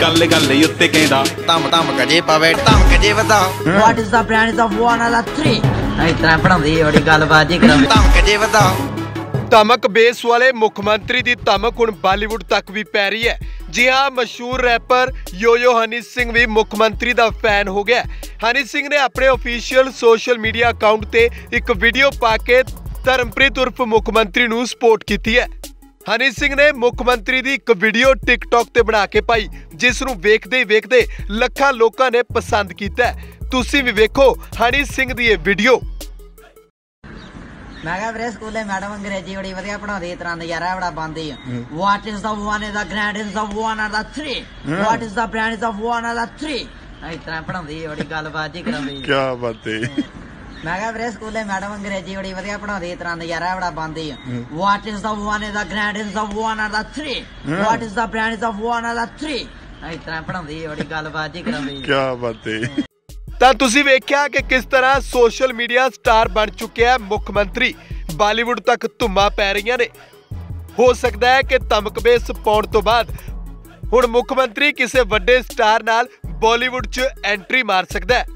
ਗੱਲ ਗੱਲ ਉੱਤੇ ਕਹਿੰਦਾ। ਧਮ ਧਮ ਕਜੇ ਪਵੇ ਧਮ ਕਜੇ ਵਧਾ What is the brand of one of the three? ਇਸ ਤਰ੍ਹਾਂ ਪੜਾਉਂਦੀ ਬੜੀ ਗੱਲਬਾਤ ਜੀ ਕਰਾਂ ਧਮ ਕਜੇ ਵਧਾ ਧਮਕ ਬੇਸ ਵਾਲੇ ਮੁੱਖ ਮੰਤਰੀ ਦੀ ਧਮਕ ਹੁਣ ਬਾਲੀਵੁੱਡ ਤੱਕ ਵੀ ਪੈ ਰਹੀ ਹੈ। ਜੀ ਹਾਂ ਮਸ਼ਹੂਰ ਰੈਪਰ ਯੋਯੋ ਹਨੀ ਸਿੰਘ ਵੀ ਮੁੱਖ ਮੰਤਰੀ ਦਾ ਫੈਨ ਹੋ ਗਿਆ। ਹਨੀ ਸਿੰਘ ਨੇ ਆਪਣੇ ਅਫੀਸ਼ੀਅਲ ਸੋਸ਼ਲ ਮੀਡੀਆ ਅਕਾਊਂਟ ਤੇ ਇੱਕ ਵੀਡੀਓ ਪਾ ਕੇ ਧਰਮਪ੍ਰੀਤ ਉਰਫ ਮੁੱਖ ਮੰਤਰੀ ਨੂੰ ਸਪੋਰਟ ਕੀਤੀ ਹੈ। ਹਨੀ ਸਿੰਘ ਨੇ ਮੁੱਖ ਮੰਤਰੀ ਦੀ ਇੱਕ ਵੀਡੀਓ ਟਿਕਟੌਕ ਤੇ ਬਣਾ ਕੇ ਪਾਈ ਜਿਸ ਨੂੰ ਵੇਖਦੇ ਹੀ ਵੇਖਦੇ ਲੱਖਾਂ ਲੋਕਾਂ ਨੇ ਪਸੰਦ ਕੀਤਾ। ਤੁਸੀਂ ਵੀ ਵੇਖੋ ਹਨੀ ਸਿੰਘ ਦੀ ਇਹ ਵੀਡੀਓ ਮੈਂ ਕਿਹਾ ਵੀਰੇ ਸਕੂਲੇ ਮੈਡਮ ਅੰਗਰੇਜ਼ੀ ਬੜੀ ਵਧੀਆ ਪੜਾਉਂਦੀ ਇਸ ਤਰ੍ਹਾਂ ਨਜ਼ਾਰਾ ਬੜਾ ਬੰਦੀ ਆ What is the one is the grand is the one of the three? What is the brand is the one of the three? ਇਸ ਤਰ੍ਹਾਂ ਪੜਾਉਂਦੀ ਬੜੀ ਗੱਲਬਾਤ ਜੀ ਕਰਾਉਂਦੀ ਕੀ ਬਾਤ ਹੈ ਮੈਂ ਕਿਹਾ ਵੀਰੇ ਸਕੂਲੇ ਮੈਡਮ ਅੰਗਰੇਜ਼ੀ ਬੜੀ ਵਧੀਆ ਪੜਾਉਂਦੀ ਇਸ ਤਰ੍ਹਾਂ ਨਜ਼ਾਰਾ ਬੜਾ ਬੰਦੀ ਆ। What is the one is the grand is the one of the three? What is the brand is the one of the three? ਇਸ ਤਰ੍ਹਾਂ ਪੜਾਉਂਦੀ ਬੜੀ ਗੱਲਬਾਤ ਜੀ ਕਰਾਉਂਦੀ ਕੀ ਬਾਤ ਹੈ। ਤਾਂ ਤੁਸੀਂ ਵੇਖਿਆ ਕਿ ਕਿਸ ਤਰ੍ਹਾਂ ਸੋਸ਼ਲ ਮੀਡੀਆ ਸਟਾਰ ਬਣ ਚੁੱਕਿਆ ਹੈ ਮੁੱਖ ਮੰਤਰੀ। ਬਾਲੀਵੁੱਡ ਤੱਕ ਧੁੰਮਾਂ ਪੈ ਰਹੀਆਂ ਨੇ। ਹੋ ਸਕਦਾ ਹੈ ਕਿ ਧਮਕ ਬੇਸ ਪਾਉਣ ਤੋਂ ਬਾਅਦ ਹੁਣ ਮੁੱਖ ਮੰਤਰੀ ਕਿਸੇ ਵੱਡੇ ਸਟਾਰ ਨਾਲ ਬਾਲੀਵੁੱਡ 'ਚ ਐਂਟਰੀ ਮਾਰ ਸਕਦਾ ਹੈ।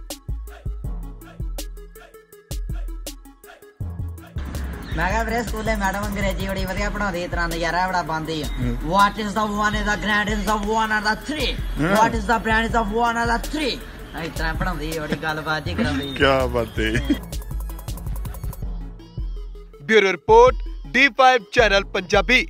ਮੈਂ ਕਿਹਾ ਵੀਰੇ ਸਕੂਲੇ ਮੈਡਮ ਅੰਗਰੇਜ਼ੀ ਬੜੀ ਵਧੀਆ ਪੜਾਉਂਦੀ ਇਸ ਤਰ੍ਹਾਂ ਨਜ਼ਾਰਾ ਬੜਾ ਬੰਦੀ ਆ। What is the one is the grand is the one of the three? What is the brand is the one of the three? ਇਸ ਤਰ੍ਹਾਂ ਪੜਾਉਂਦੀ ਬੜੀ ਗੱਲਬਾਤ ਜੀ ਕਰਾਉਂਦੀ ਕੀ ਬਾਤ ਹੈ। Bureau report D5 channel Punjabi.